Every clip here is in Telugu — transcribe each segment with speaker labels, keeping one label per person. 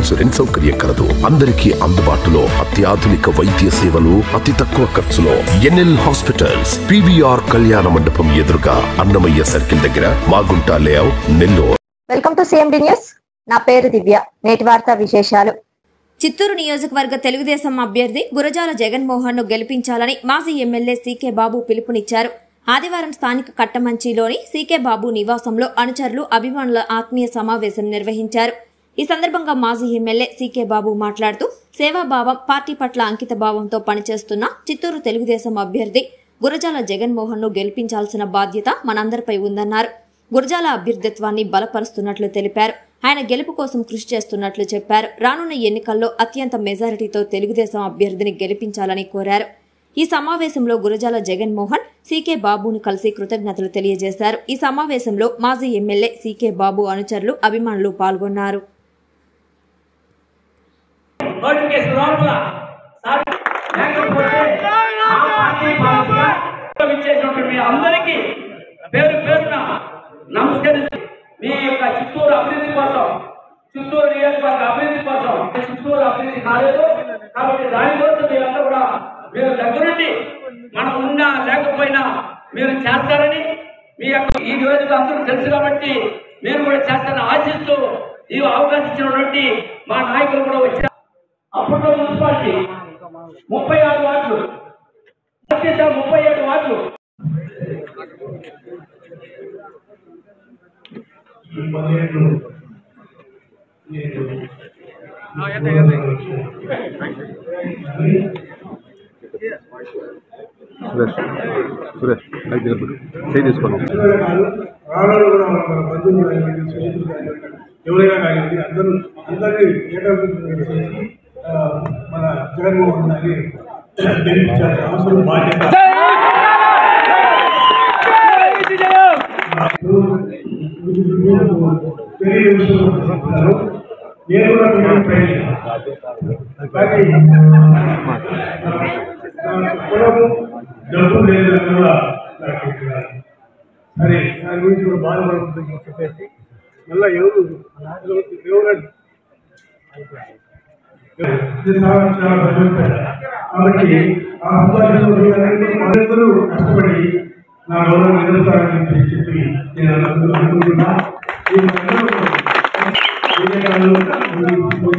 Speaker 1: ఇన్సూరెన్స్ సౌకర్యం కలదు. అందరికీ అందుబాటులో అత్యాధునిక వైద్య సేవలు అతి తక్కువ ఖర్చులో. ఎన్ఎల్ హాస్పిటల్స్ పివిఆర్ కళ్యాణ మండపం ఎదురుగా అన్నమయ్య సర్కిల్ దగ్గర Magunta layout Nellore.
Speaker 2: Welcome to CMD news నా పేరు దివ్య. నేటి వార్తా విశేషాలు.
Speaker 3: చిత్తూరు నియోజకవర్గ తెలుగుదేశం అభ్యర్థి గురజాల జగన్మోహన్ను గెలిపించాలని మాజీ ఎమ్మెల్యే సీకే బాబు పిలుపునిచ్చారు. ఆదివారం స్థానిక కట్టమంచిలోని సీకే బాబు నివాసంలో అనుచరులు అభిమానుల ఆత్మీయ సమావేశం నిర్వహించారు. ఈ సందర్భంగా మాజీ ఎమ్మెల్యే సీకే బాబు మాట్లాడుతూ సేవాభావం పార్టీ పట్ల అంకిత భావంతో పనిచేస్తున్న చిత్తూరు తెలుగుదేశం అభ్యర్థి గురజాల జగన్మోహన్ను గెలిపించాల్సిన బాధ్యత మనందరిపై ఉందన్నారు. గురజాల అభ్యర్థిత్వాన్ని బలపరుస్తున్నట్లు తెలిపారు. ఆయన గెలుపు కోసం కృషి చేస్తున్నట్లు చెప్పారు. రానున్న ఎన్నికల్లో అత్యంత మెజారిటీతో తెలుగుదేశం అభ్యర్థిని గెలిపించాలని కోరారు. ఈ సమావేశంలో గురజాల జగన్మోహన్ సీకే బాబును కలిసి కృతజ్ఞతలు తెలియజేశారు. ఈ సమావేశంలో మాజీ ఎమ్మెల్యే సీకే బాబు అనుచరులు అభిమానులు పాల్గొన్నారు.
Speaker 4: నోటిఫికేషన్ లోపల. సార్ ఇచ్చేసినటువంటి మీ అందరికీ పేరు పేరున నమస్కరించి మీ యొక్క చిత్తూరు అభివృద్ధి కోసం చిత్తూరు నియోజకవర్గ అభివృద్ధి కోసం చిత్తూరు అభివృద్ధి కాలేదు. కాబట్టి దానికోసం మీరంతా కూడా మీరు దగ్గరుండి మనం ఉన్నా లేకపోయినా మీరు చేస్తారని మీ యొక్క ఈ నియోజకవర్గం అందరూ తెలుసు కాబట్టి మీరు కూడా చేస్తారని ఆశిస్తూ ఈ అవకాశం ఇచ్చినటువంటి మా నాయకులు కూడా వచ్చారు. అప్పట్లో మున్సిపాలిటీ ముప్పై ఆరు వార్డులు. అత్యంత ముప్పై ఏడు వార్డులు.
Speaker 5: సురేష్ సురేష్ చేయి తీసుకున్నాం
Speaker 6: ఎవరైనా కానివ్వండి అందరూ అందరినీ జగన్మోహన్ గారిని గెలిపించాల్సిన అవసరం బాధ్యత. తెలియ విషయం చెప్తున్నారు. నేను కూడా నాకు పొలము డబ్బు లేదని కూడా. సరే దాని గురించి కూడా బాధపడుతుందని చెప్పేసి మళ్ళీ ఎవరు? ఎవరు ఇది చాలా చాలా కాబట్టి ఆ అందరూ కష్టపడి నా గౌరవం నిలుస్తారని చెప్పి నేను అనుకుంటున్నా. అందరూ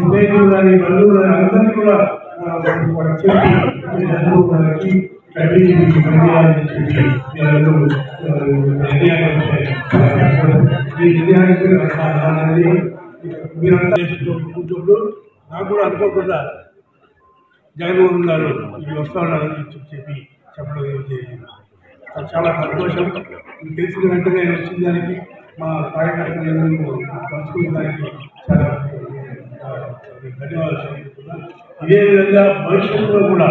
Speaker 6: స్నేహితులు కానీ బంధువులు కానీ అందరినీ కూడా చెప్పి ఈ చదువుకోవడానికి మీరంతా నాకు కూడా అనుకోకుండా జగన్మోహన్ గారు ఇది వస్తా చెప్పి చెప్పి చెప్పడం చాలా సంతోషం. మీకు తెలిసిన వెంటనే వచ్చిన దానికి మా కార్యకర్తలు పంచుకున్న దానికి చాలా ధన్యవాదాలు ఇదే విధంగా భవిష్యత్తులో కూడా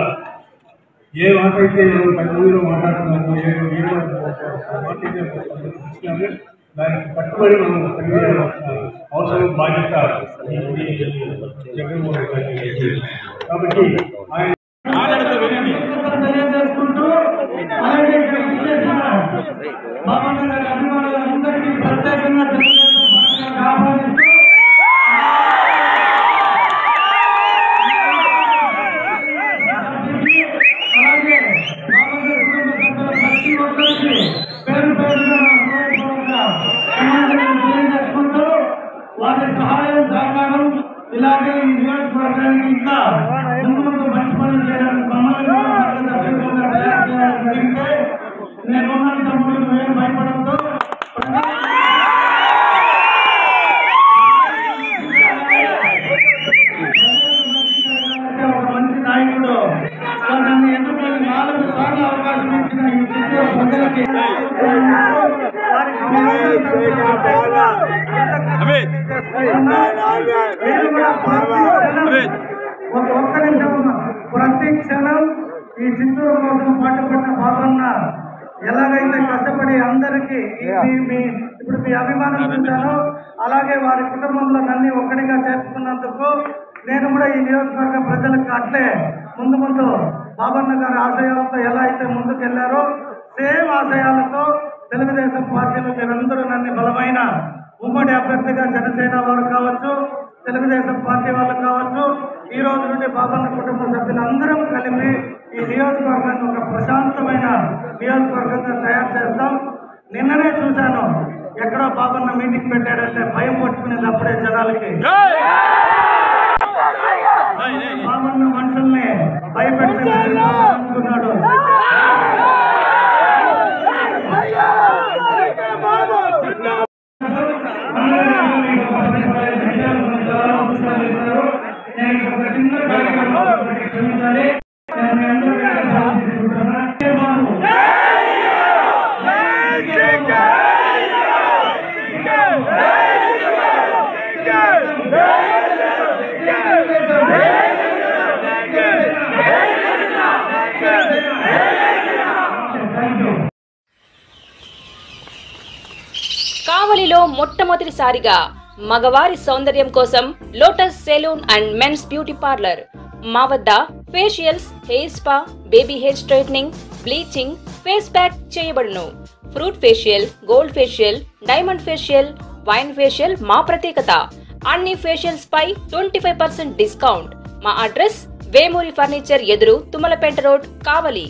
Speaker 6: ఏ మాట అయితే మనం పది మందిలో మాట్లాడుతున్నామో ఏ మాట అయితే దానికి పట్టుబడి మనం అవసరం బాధ్యత జగన్మోహన్ రెడ్డి కాబట్టి ఆయన
Speaker 4: ఇలాగే ఈ నియోజకవర్గానికి ఇంకా ముందు ముందు మంచి పనులు చేయడానికి మమ్మల్ని జరిగితే నేను తమ్ముడు నువ్వేం భయపడంతో ఒక మంచి నాయకుడు నన్ను ఎన్నుకొని నాలుగు సార్లు అవకాశం ఇచ్చిన ఈ ప్రజలకి మీరు
Speaker 7: ఒక్క నిమిషం ప్రతి క్షణం ఈ చిత్తూరు కోసం పాటుపడిన బాబన్న ఎలాగైతే కష్టపడి అందరికీ మీ- మీ ఇప్పుడు మీ అభిమానం చూశాను అలాగే వారి కుటుంబంలో నన్ను ఒక్కడిగా చేర్చుకున్నందుకు నేను కూడా ఈ నియోజకవర్గ ప్రజలకు అట్లే ముందు ముందు బాబన్న గారి ఆశయాలతో ఎలా అయితే ముందుకు వెళ్ళారో సేమ్ ఆశయాలతో తెలుగుదేశం పార్టీలో మీరందరూ నన్ను బలమైన ఉమ్మడి అభ్యర్థిగా జనసేన వారు కావచ్చు తెలుగుదేశం పార్టీ వాళ్ళు కావచ్చు ఈ రోజు నుండి బాబన్న కుటుంబ సభ్యులందరం కలిపి ఈ నియోజకవర్గాన్ని ఒక ప్రశాంతమైన నియోజకవర్గంగా తయారు చేస్తాం. నిన్ననే చూశాను ఎక్కడో బాబన్న మీటింగ్ పెట్టాడంటే భయం పట్టుకునేది అప్పుడే జనాలకి.
Speaker 8: కావలిలో మొట్టమొదటిసారిగా మగవారి సౌందర్యం కోసం lotus salon and men's beauty parlour మా వద్ద facials hair spa baby hair straightening bleaching face pack చేయబడును. Fruit facial gold facial diamond facial wine facial మా ప్రత్యేకత. అన్ని ఫేషియల్స్ పై ట్వంటీ ఫైవ్ పర్సెంట్ డిస్కౌంట్. మా అడ్రస్ వేమూరి ఫర్నిచర్ ఎదురు తుమ్మలపేట రోడ్ కావలి.